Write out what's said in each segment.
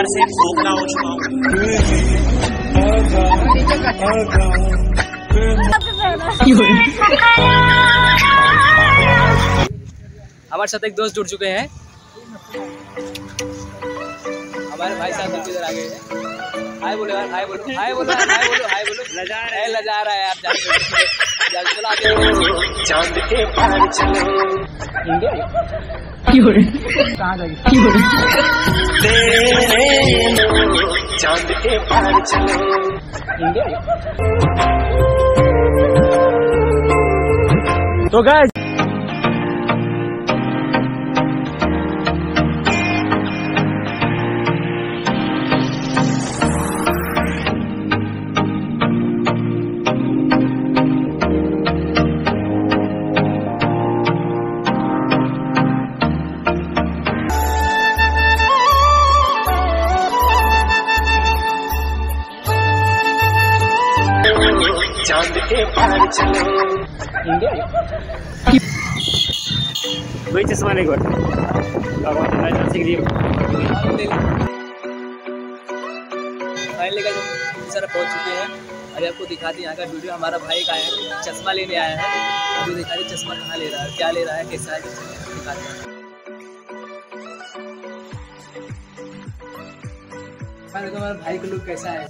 अंदर से खोखला हो चुका हूँ हमारे साथ एक दोस्त जुड़ चुके हैं। हमारे भाई साहब इधर आ गए हैं। हाय बोलो यार हाय बोलो हाय बोलो हाय बोलो हाय बोलो। लजा रहा है लजा रहा है यार जान जल्दी चलो आगे चाँद के पार चले चाँद के पार चले तो गाइस चाँद के पार वही चश्मा नहीं फाइनली सर पहुँच चुके हैं अभी आपको दिखा हैं यहाँ का वीडियो हमारा भाई का है चश्मा लेने आया है अभी दिखा रहे चश्मा कहाँ ले रहा है क्या ले रहा है कैसा है दिखाते हैं देखो हमारा भाई का लुक कैसा है?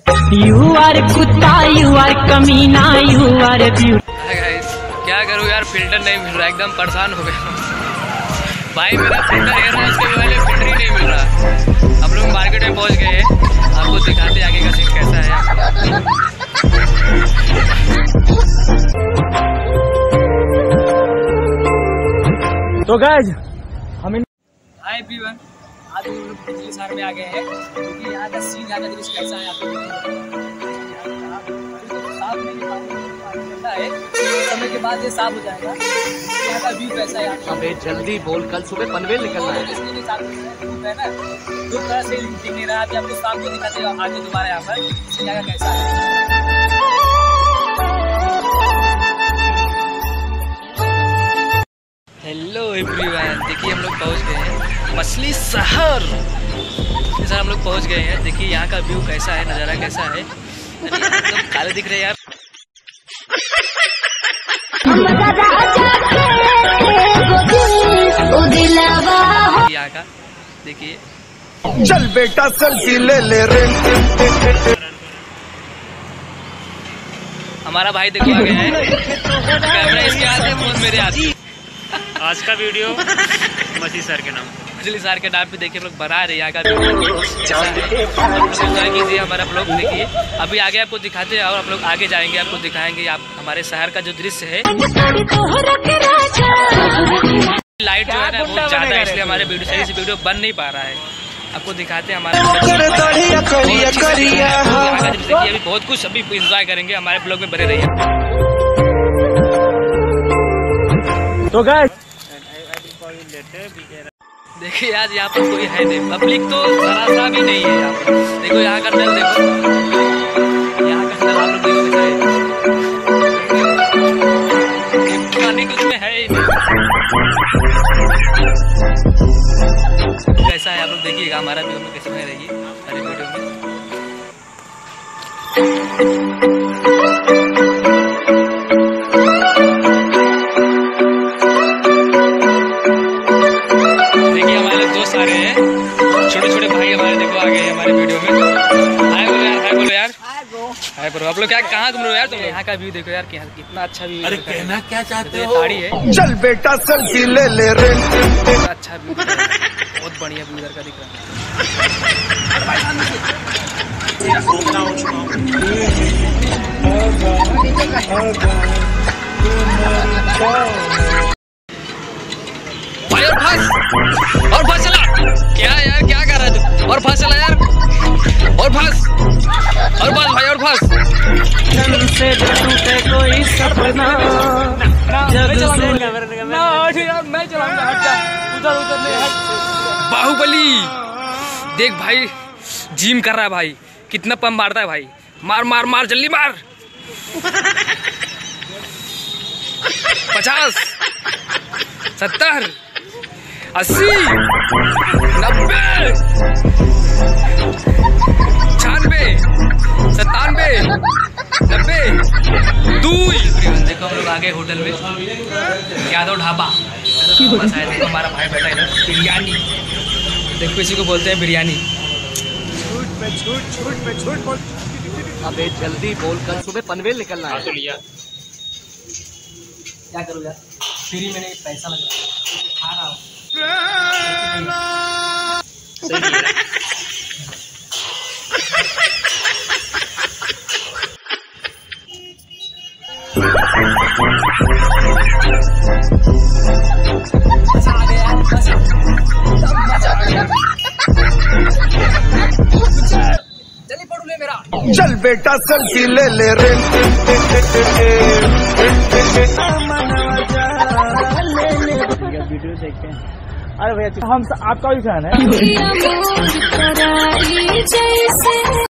You are कुत्ता, you are कमीना, you are क्या करूँ यार? फ़िल्टर नहीं मिल रहा एकदम परेशान हो गया भाई मेरा फ़िल्टर एयर है उसके वाले फ़िल्टर ही नहीं मिल रहा। हम लोग मार्केट में पहुँच गए। हैं आपको दिखाते आगे का सीन कैसा है। तो गाइज़ हम इन हाय एवरीवन आज हम लोग बिजली शहर में आ गए हैं क्योंकि यहाँ का सीन यहाँ का दृश्य कैसा है। आपको साफ़ नहीं है, समय के बाद ये साफ़ हो जाएगा। यहाँ का व्यू कैसा है? अबे जल्दी बोल कल सुबह पनवेल निकलना है। इसके लिए साफ़ है, ना धूप तरह से दिख नहीं रहा है आपको शाम को दिखाते आगे दोबारा यहाँ पर इसकी जगह कैसा है। हेलो एवरीवन देखिए हम लोग पहुँच गए हैं। मछली शहर। सर हम लोग पहुँच गए हैं। देखिए यहाँ का व्यू कैसा है नज़ारा कैसा है। एकदम काले दिख रहे हैं यार। यहाँ का देखिए। चल बेटा सेल्फी ले ले रे। हमारा भाई देखो आ गया है। कैमरा इसके हाथ है फ़ोन मेरे हाथ आज का वीडियो मसी सर के नाम। बिजली सार के नाम पे देखिए हम लोग बना रहे हैं यहाँ का है एंजॉय कीजिए हमारा ब्लॉग देखिए। अभी आगे आपको दिखाते हैं और हम लोग आगे जाएँगे आपको दिखाएँगे आप हमारे शहर का जो दृश्य है। लाइट जो है ना बहुत ज़्यादा है इसलिए हमारे वीडियो सही से वीडियो बन नहीं पा रहा है। आपको दिखाते हैं हमारा दृश्य देखिए अभी बहुत कुछ अभी इंजॉय करेंगे हमारे ब्लॉग में बने रहिए। तो गाइज़ देखिए, आज यहाँ पर कोई है नहीं। पब्लिक तो जरा सा भी नहीं है यहाँ पर। देखो, यहाँ का नल देखो। यहाँ का नल आप लोग देखो है। पानी कुछ में है ही नहीं। कैसा है आप लोग देखिएगा, हमारा वीडियो में कैसे रहिए। हमारे वीडियो में। छोटे छोटे भाई हमारे देखो आ गए हमारे वीडियो में। हाय बोलो यार हाय बोलो यार। Hi bro. आप लोग क्या कहाँ घूम रहे हो यार तुम लोग? यहाँ का व्यू देखो यार कितना अच्छा व्यू अरे कहना क्या चाहते हो? पहाड़ी है। चल बेटा सेल्फी ले ले रे अच्छा व्यू बहुत बढ़िया व्यू इधर का दिख रहा है। और फंस चला। क्या यार, क्या कर रहा है तू? और फंस चला यार। और फंस। और फंस भाई, और फंस। बाहुबली, देख भाई, जिम कर रहा है भाई। कितना पंप मारता है भाई। मार मार मार, जल्दी मार। पचास। सत्तर। अस्सी नब्बे छियानवे सत्तानवे नब्बे देखो हम लोग आ गए होटल में। यादव ढाबा। हमारा भाई बैठा इधर। बिरयानी। देखो इसी को बोलते हैं बिरयानी। अबे जल्दी बोल कल सुबह पनवेल निकलना है तो लिया। क्या करूँ यार? फ्री में नहीं पैसा लग रहा है। चल बेटा सेल्फी ले ले रे वीडियो देखते हैं। अरे भैया हम आपका भी फ़ैन है।